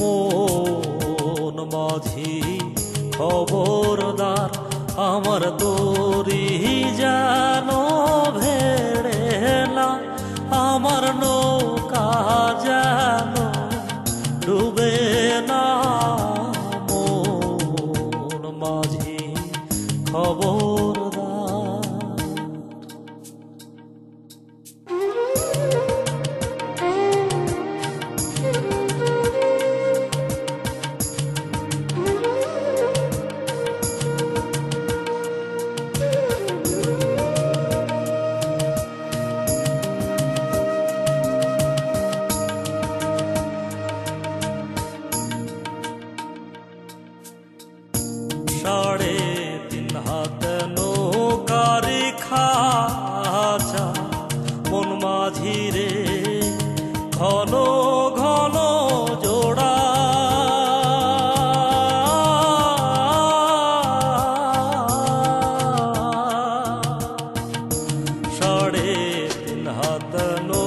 মন মাঝি খবরদার আমার তোরি যা সাড়ে তিন হাত নৌকারি খাচা মন মাঝিরে ঘন ঘন জোড়া সাড়ে তিন হাত নৌকারি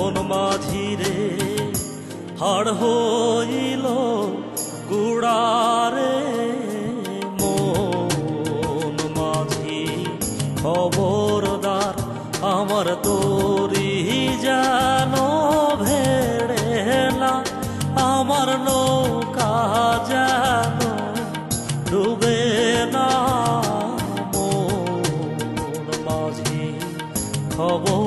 মন মাঝিরে হাড় হইল গুড়ারে মন মাঝি। খবরদার আমার তোরি যেন ভেড়ে না, আমার নৌকা যেন ডুবে না। মন মাঝি খবরদার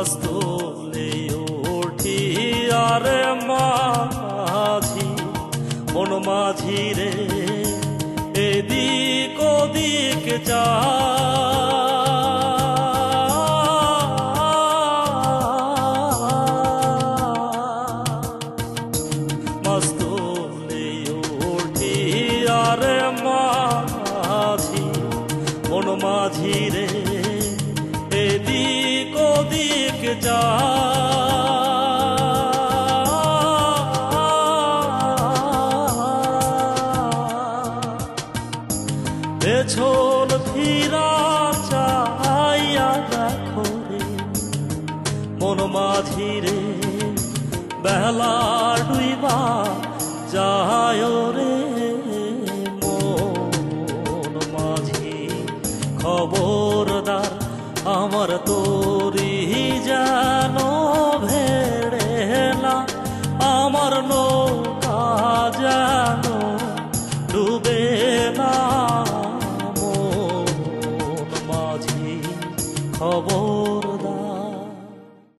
মস্তুলে উঠি আর মাঝি মন মাঝি রে এদিক ওদিক চা ওদিক যা পেছন ফিরা চাইয়া দেখো রে মন মাঝি রে বেলা ডুইবা যায় রে মন মাঝি খবরদার আমার তোরি না মাঝে খবর